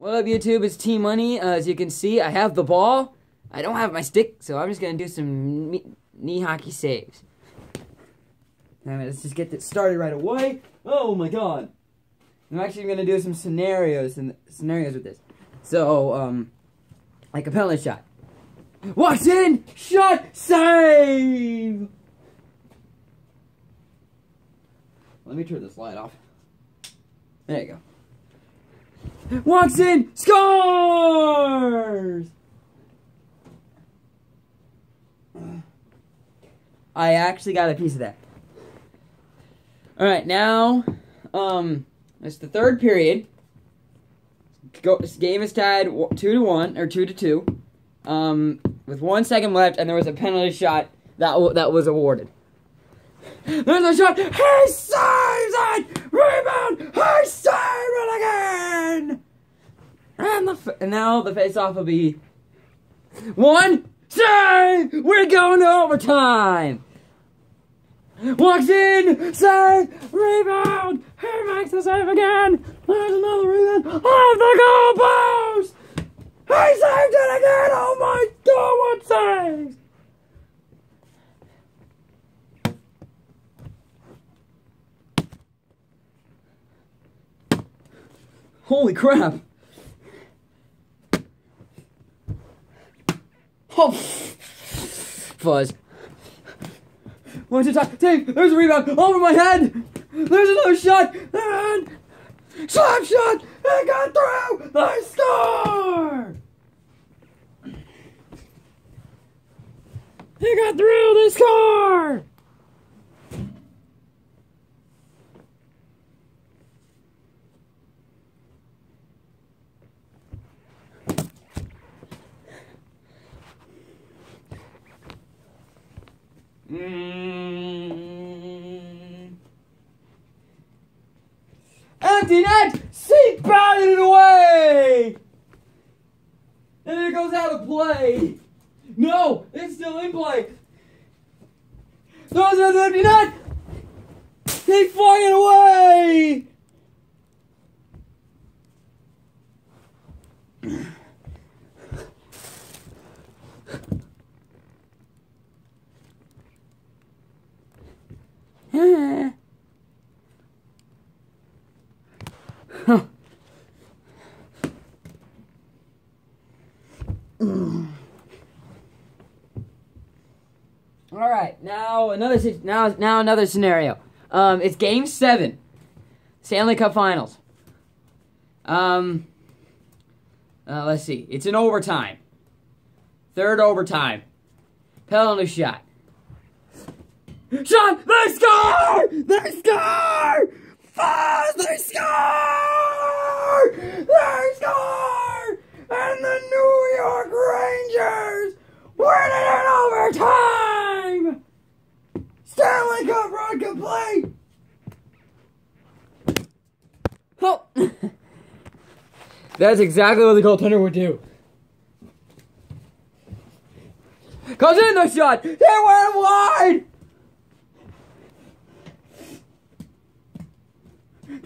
What up, YouTube? It's T Money. Uh, as you can see, I have the ball. I don't have my stick, so I'm just gonna do some knee, hockey saves. Let's just get this started right away. Oh my god! I'm actually gonna do some scenarios and scenarios with this. So, um, like a penalty shot. Walks in, shot, save. Let me turn this light off. There you go. Walks in, scores! I actually got a piece of that. Alright, now, um, it's the third period. Go, game is tied 2 to 1, or 2 to 2. Um, with one second left, and there was a penalty shot that, that was awarded. There's a shot. He saves it. Rebound. He saves it again. And the and now the face-off will be one save. We're going to overtime. Walks in, save, rebound. He makes the save again. There's another rebound off the goalpost. He saved it again. Oh my God! What saves? Holy crap! Oh, fuzz. One, two, time. Dave, there's a rebound over my head. There's another shot. And slap shot. It got through. They score. They got through. They score. Mm. Empty net! Seat batted it away! And it goes out of play! No! It's still in play! Throws it empty net! He flung it away! All right, now another now now another scenario. Um, it's Game Seven, Stanley Cup Finals. Um, uh, let's see. It's an overtime. Third overtime. Penalty shot. Shot! They score! They score! Fuzz! They score! They score! And the New York Rangers win it in overtime! Stanley Cup run complete! Oh! That's exactly what the goaltender would do. Goes in the shot! They went wide!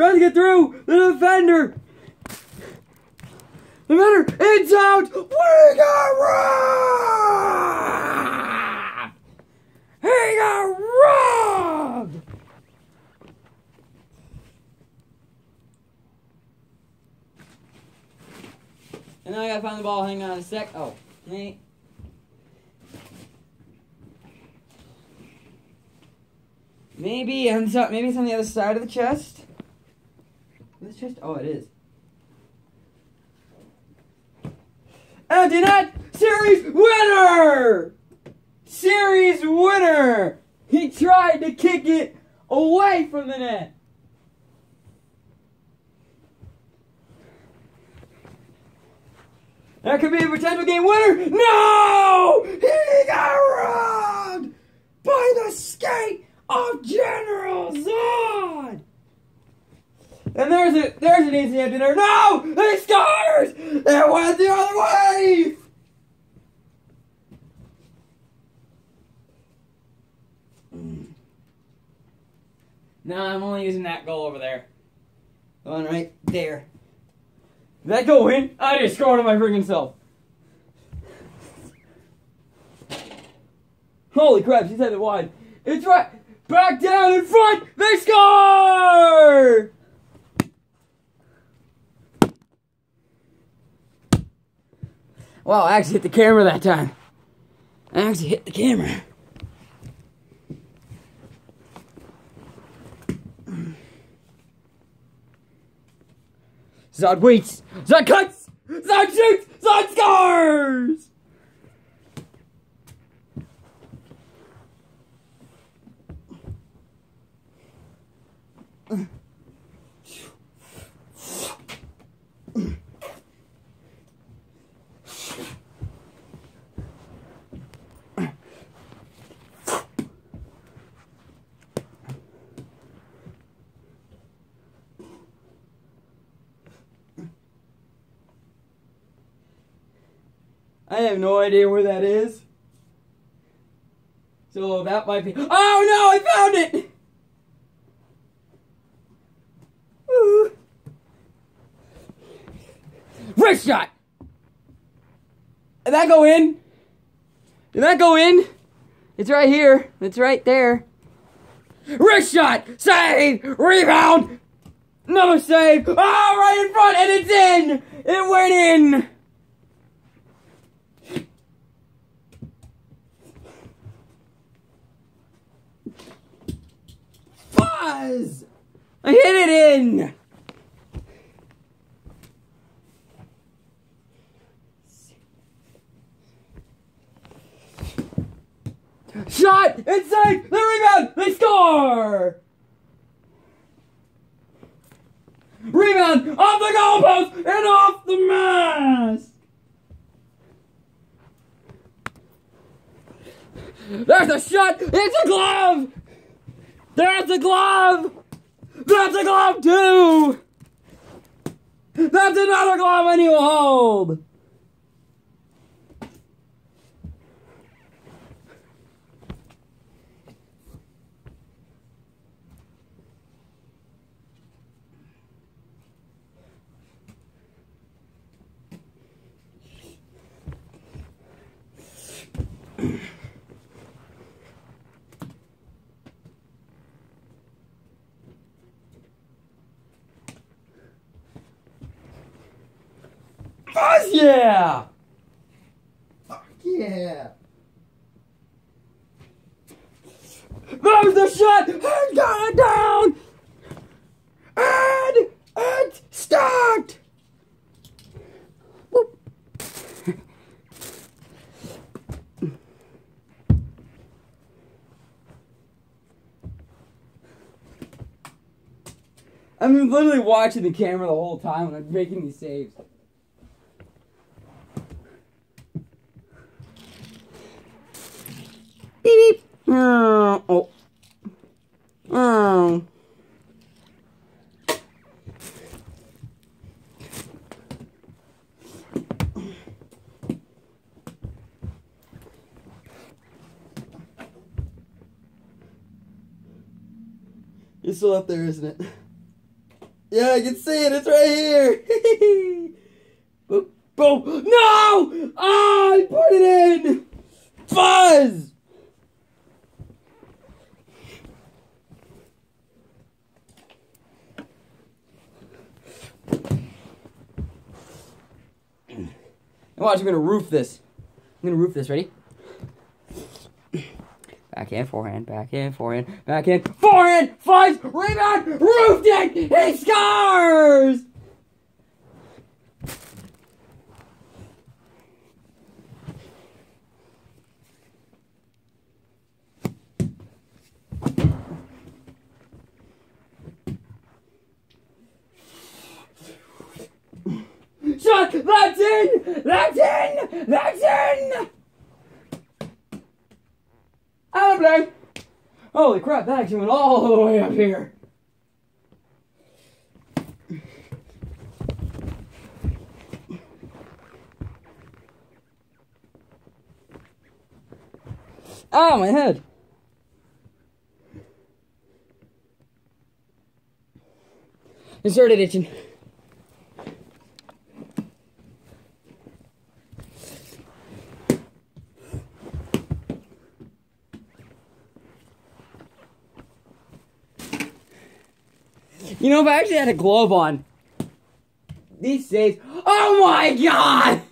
Trying to get through the defender. The defender, it's out. We got robbed. He got robbed. And now I gotta find the ball. Hang on a sec. Oh, me. Maybe on maybe it's on the other side of the chest. Chest? Oh, it is. Empty net series winner! Series winner! He tried to kick it away from the net. That could be a potential game winner. No! He got robbed by the skate of General Zod! And there's a there's an easy empty there. No! He scores! It went the other way! Mm. No, I'm only using that goal over there. The one right there. Did that go in? I just scored on my freaking self. Holy crap, she's headed wide. It's right. Back down in front. They score! Wow, I actually hit the camera that time. I actually hit the camera. Zod waits. Zod cuts. Zod shoots. Zod scores. I have no idea where that is. So that might be. Oh no! I found it! Woo. Wrist shot! Did that go in? Did that go in? It's right here. It's right there. Wrist shot! Save! Rebound! Another save! Oh, right in front, and it's in! It went in! Fuzz! I hit it in! Shot! Inside! The rebound! They score! Rebound! Off the goalpost! And off the mask! There's a shot! It's a glove! There's a glove! That's a glove too! That's another glove and you hold! Fuzz yeah! Fuck yeah! There's the shot! And got it down! And it's stopped! I'm literally watching the camera the whole time when I'm making these saves. Beep beep. Oh. Oh. Oh. It's still up there, isn't it? Yeah, I can see it. It's right here. Boop. Boop. No! Ah, I put it in! Fuzz! Watch, I'm gonna roof this. I'm gonna roof this. Ready? Backhand, forehand, backhand, forehand, backhand, forehand, five, rebound, roofed it! He scores! That's in! That's in! That's in! Out of play! Holy crap, that actually went all the way up here. Ow, my head. It started itching. You know, if I actually had a glove on, these days, Oh my god!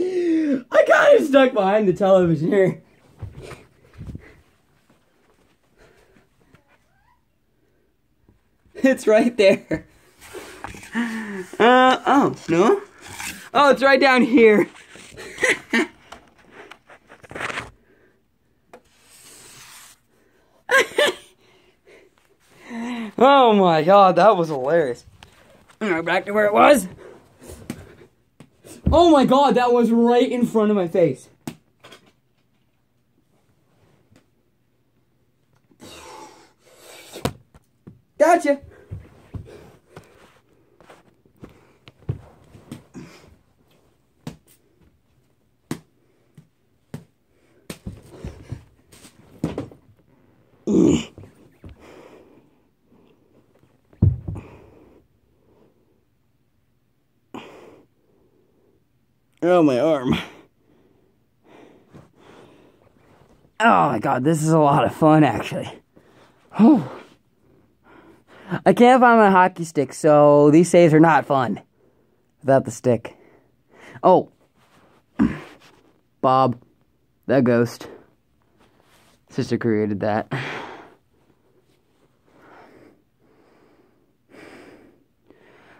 I kind of stuck behind the television here. It's right there. Uh, oh, no? Oh, it's right down here. oh my god, that was hilarious. Alright, back to where it was. Oh my god, that was right in front of my face. Gotcha. Oh, my arm. Oh my god, this is a lot of fun actually. Whew. I can't find my hockey stick, so these saves are not fun without the stick. Oh, Bob, that ghost. Sister created that.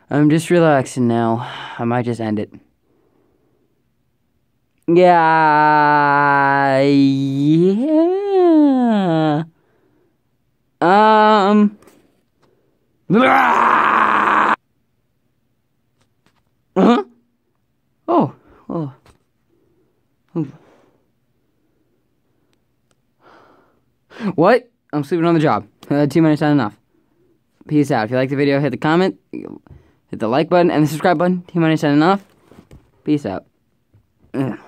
I'm just relaxing now. I might just end it. Yeah, yeah. Um. Uh huh. Oh. oh. What? I'm sleeping on the job. Uh, two minutes not enough. Peace out. If you like the video, hit the comment, hit the like button, and the subscribe button. Two minutes not enough. Peace out. Ugh.